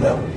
level.